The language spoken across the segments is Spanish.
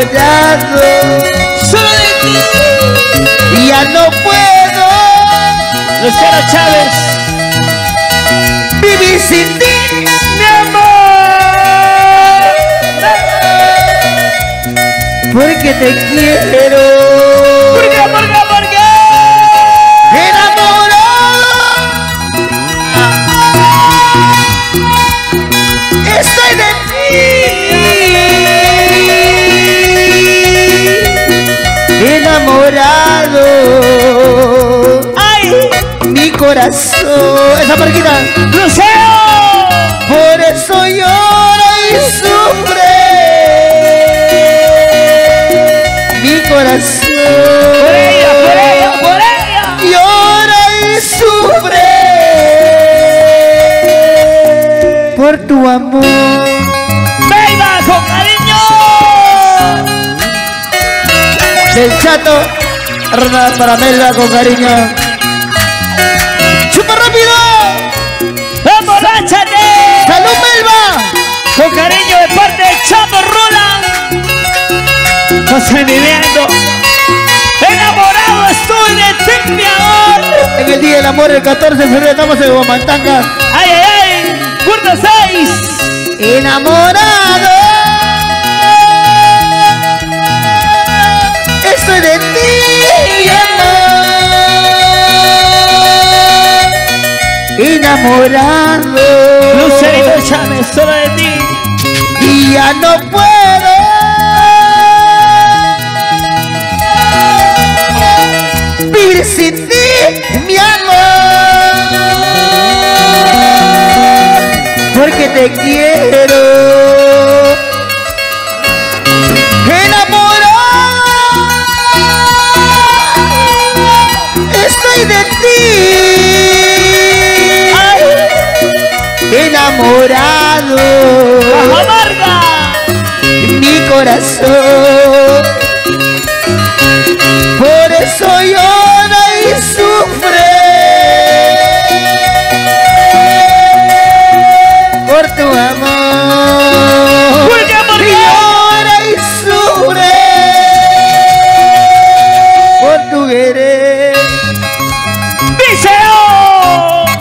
enamorado. Solo de ti. Ya no puedo Luciano Chávez. vivir sin ti, mi amor. Porque te quiero. ¿Por qué? ¿Por qué? ¿Por qué? Enamorado. Estoy de ti. Enamorado. ¡Ay! Mi corazón. Esa marquita. ¡Luceo! Por eso llora Chato. Rana para Melba con cariño. ¡Chupa rápido! ¡Emborráchate! ¡Salud Melba! Con cariño de parte de Chapo Roland. José viviendo. Enamorado estoy de ti, mi amor. En el Día del Amor, el 14 de febrero, estamos en Guamantanga. ¡Ay, ay, ay! ¡Curta 6! Enamorado. Amor. Enamorado. Lucerito Chávez, solo de ti. Y ya no puedo. Vivir sin ti, mi amor. Porque te quiero. Enamorado ¡Amarga! mi corazón.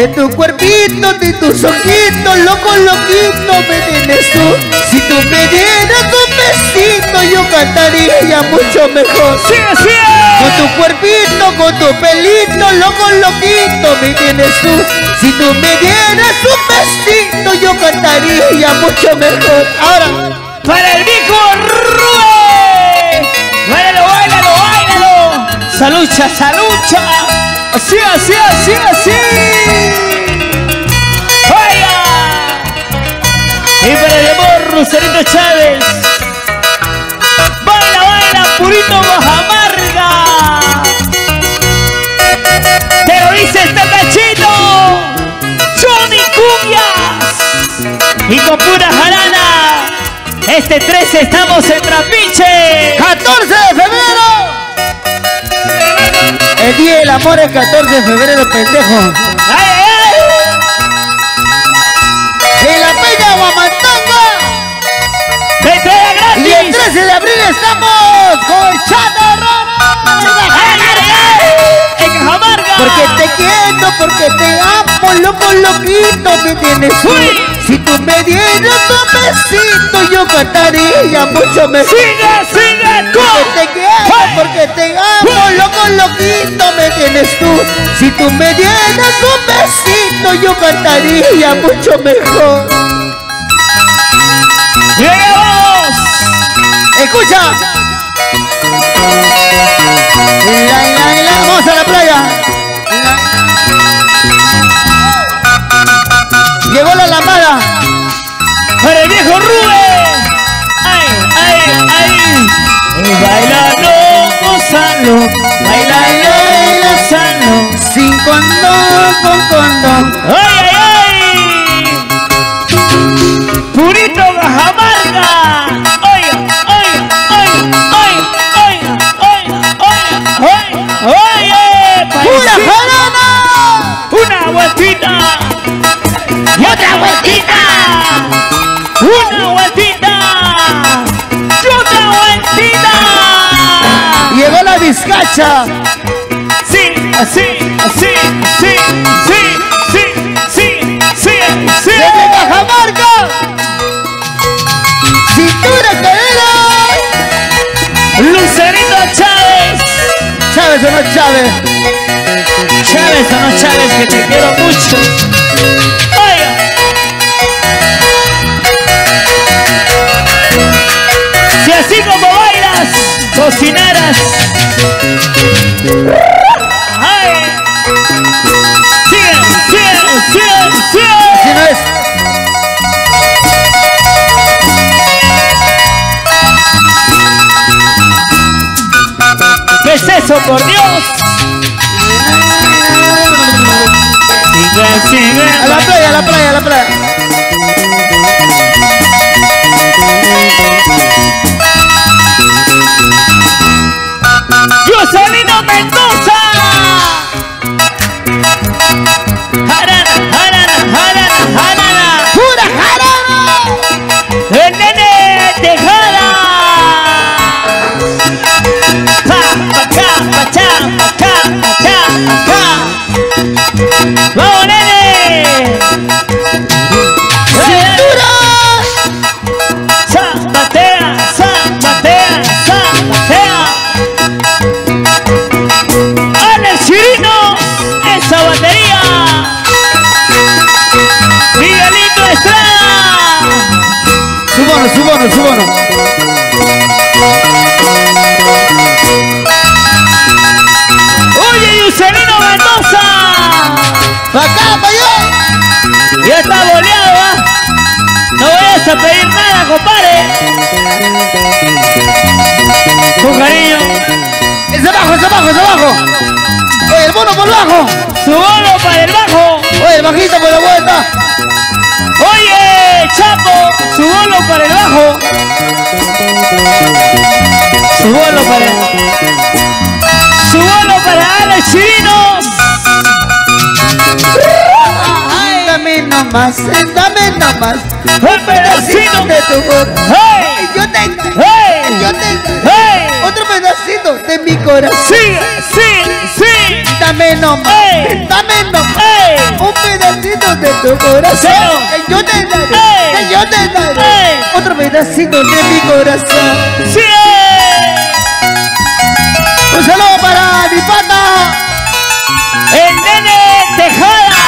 De tu cuerpito, de tus ojitos, loco, loquito, me tienes tú. Si tú me dieras un besito, yo cantaría mucho mejor. ¡Sigue, sigue! Con tu cuerpito, con tu pelito, loco, loquito, me tienes tú. Si tú me dieras un besito, yo cantaría mucho mejor. Ahora, ¡Para el Vico Rue! ¡Báilalo, báilalo, báilalo! ¡Salucha, salucha! ¡Así, así, así, así! Lucerito Chávez. ¡Baila, baila, purito Bajamarga! ¡Te lo dice este cachito! ¡Johnny Cumbias! Y con pura jarana, este 13 estamos en Trapiche. 14 de febrero. El día del amor es 14 de febrero, pendejo. Abril estamos con Chato ¡Ay, Roma. ay, ay! ¡En Cajamarga! Porque te quiero, porque te amo, loco, loquito, me tienes tú. Uy. Si tú me dieras un besito, yo cantaría mucho mejor. ¡Sigue, sigue! Porque te quiero, porque te amo, loco, loquito, me tienes tú. Si tú me dieras un besito, yo cantaría mucho mejor. Escucha. La, la, la, vamos a la playa. La- Llegó la lambada. ¡Para el viejo Rubén! ¡Ay, ay, ay! Y bailando, vueltita! ¡Y otra vueltita! ¡Una vueltita! ¡Y otra vueltita! Vizcacha. Sí, así, así, sí, sí, sí, sí, sí, sí. Desde Cajamarca. Cintura cadera. Lucerito Chávez. Chávez o no Chávez. Chávez o no Chávez, que te quiero mucho. Si así como bailas, cocineras. Ay. A la playa, a la playa, a la playa. Joselino Mendoza. Jarana, jarana, jarana, jarana. ¡Pura jarana! El nene Tejada. Pa, pa, ca, pa, cha, pa, cha, pa. ¡Vamos, Oye, Yuselino Mendoza. ¡Pa' acá, pa' allá! Ya está boleado, ¿ah? No vayas a pedir nada, compadre. Con cariño. ¡Es abajo, es abajo, es abajo! ¡Oye, el bono por bajo! Su Chapo, su bolo para el bajo. Su bolo para Su bolo para Alex Chirinos. Dame nomás, dame nomás Un pedacito. de tu boca. ¡Hey! Yo te, ¡Hey! yo te, ¡Hey! otro pedacito de mi corazón. ¡Sí! ¡Sí! ¡Sí! Dame nomás, dame nomás. ¡Hey! Un pedacito de tu corazón. Yo te daré, yo te daré. Otro pedacito de mi corazón. ¡Sí! Un saludo para mi pata, ¡El nene Tejada!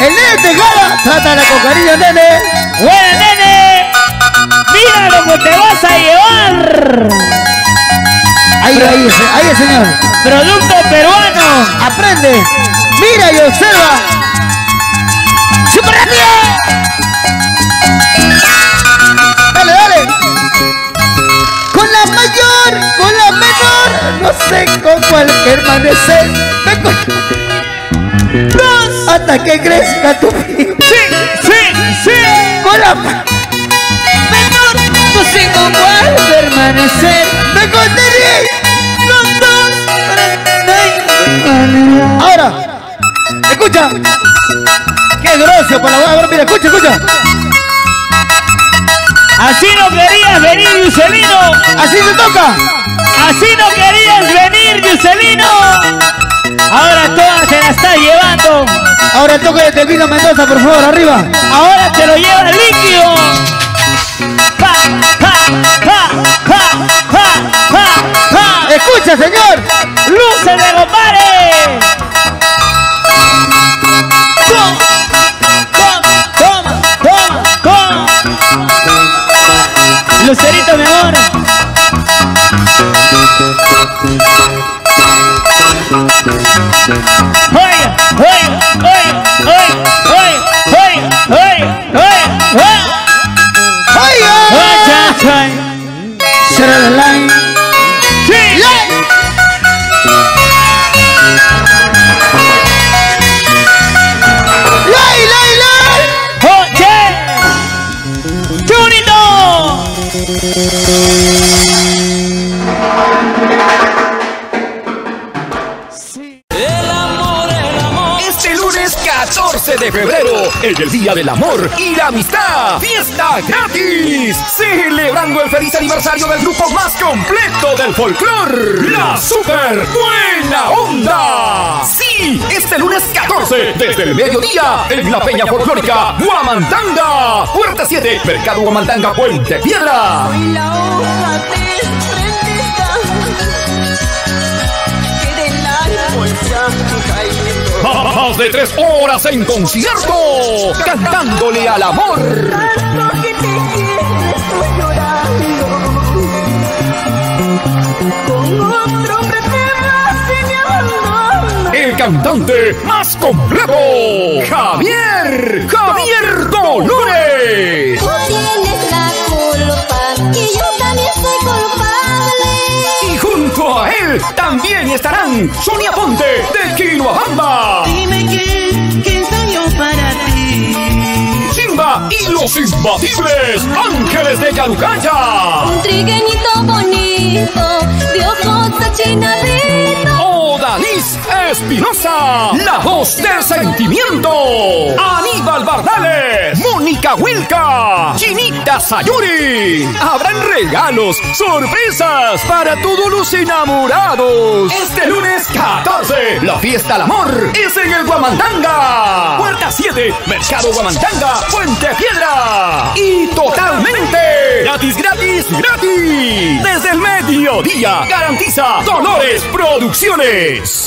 el nene Tejada. Trátala con cariño, nene. ¡Buena, nene! ¡Mira lo que te vas a llevar! Ahí, ahí, ahí, señor. ¡Producto peruano! Aprende, mira y observa. ¡Súper rápido! Sé cuál permanecer. Ven con- ¡Dos! Hasta que crezca tu hijo. ¡Sí! ¡Sí! ¡Sí! Con la menor, no sé con cuál permanecer. ¡Me contaré! Los dos. Ahora, escucha. Qué grosso para la ver, mira, escucha, escucha. Así no querías venir, Yuselino. Así se toca. Así no querías venir, Yuselino. Ahora todas te la estás llevando. Ahora toca de Tequila Mendoza, por favor, arriba. Ahora te lo lleva líquido. Pa, pa, pa, El amor, el amor, este lunes catorce de febrero es el Día del Amor y la Amistad. ¡Fiesta gratis! Celebrando el feliz aniversario del grupo más completo del folclor, la Super Buena Onda. Sí, este lunes 14, desde el mediodía, en la Peña Folclórica Guamantanga. Puerta 7, Mercado Guamantanga, Puente Piedra. Soy la hoja Más de tres horas en concierto, cantándole al amor. El cantante más completo, Javier, Javier Dolores. La culpa y yo también soy. Y junto a él también estarán Sonia Ponte de Quinoabamba, los imbatibles Ángeles de Yarucaya. Un trigueñito bonito, de ojos achinaditos. Espinosa, la voz del sentimiento. Aníbal Bardales, Mónica Wilca, Chinita Sayuri. Habrán regalos, sorpresas para todos los enamorados. Este lunes 14, la fiesta al amor es en el Guamantanga. Puerta 7, Mercado Guamantanga, Puente Piedra. Y totalmente gratis, gratis, gratis. Desde el mediodía garantiza Dolores Producciones.